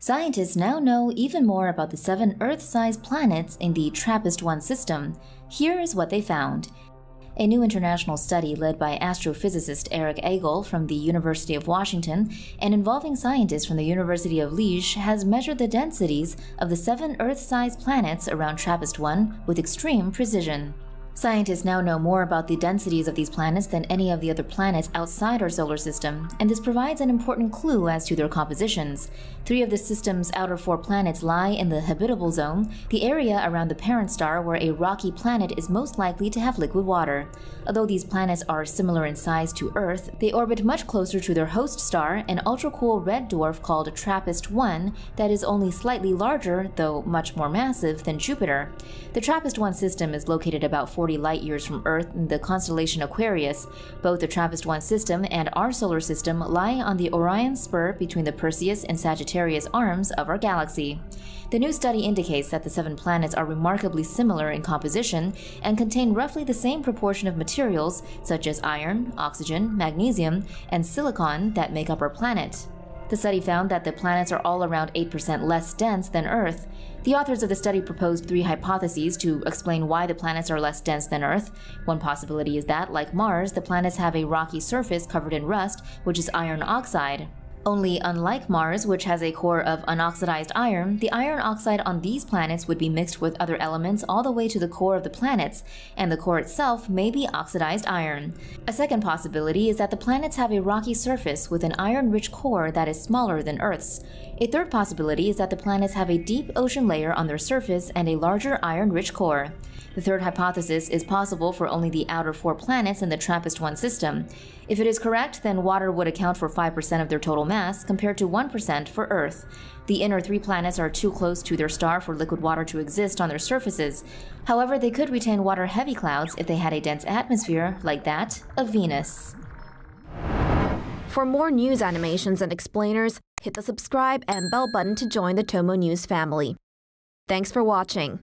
Scientists now know even more about the seven Earth-sized planets in the TRAPPIST-1 system. Here is what they found. A new international study led by astrophysicist Eric Agol from the University of Washington and involving scientists from the University of Liège has measured the densities of the seven Earth-sized planets around TRAPPIST-1 with extreme precision. Scientists now know more about the densities of these planets than any of the other planets outside our solar system, and this provides an important clue as to their compositions. Three of the system's outer four planets lie in the habitable zone, the area around the parent star where a rocky planet is most likely to have liquid water. Although these planets are similar in size to Earth, they orbit much closer to their host star, an ultra-cool red dwarf called TRAPPIST-1 that is only slightly larger, though much more massive, than Jupiter. The TRAPPIST-1 system is located about 40 light years from Earth in the constellation Aquarius. Both the TRAPPIST-1 system and our solar system lie on the Orion spur between the Perseus and Sagittarius arms of our galaxy. The new study indicates that the seven planets are remarkably similar in composition and contain roughly the same proportion of materials such as iron, oxygen, magnesium, and silicon that make up our planet. The study found that the planets are all around 8% less dense than Earth. The authors of the study proposed three hypotheses to explain why the planets are less dense than Earth. One possibility is that, like Mars, the planets have a rocky surface covered in rust, which is iron oxide. Only unlike Mars, which has a core of unoxidized iron, the iron oxide on these planets would be mixed with other elements all the way to the core of the planets, and the core itself may be oxidized iron. A second possibility is that the planets have a rocky surface with an iron-rich core that is smaller than Earth's. A third possibility is that the planets have a deep ocean layer on their surface and a larger iron-rich core. The third hypothesis is possible for only the outer four planets in the TRAPPIST-1 system. If it is correct, then water would account for 5% of their total mass, compared to 1% for Earth. The inner three planets are too close to their star for liquid water to exist on their surfaces. However, they could retain water-heavy clouds if they had a dense atmosphere like that of Venus. For more news animations and explainers, hit the subscribe and bell button to join the Tomo News family. Thanks for watching.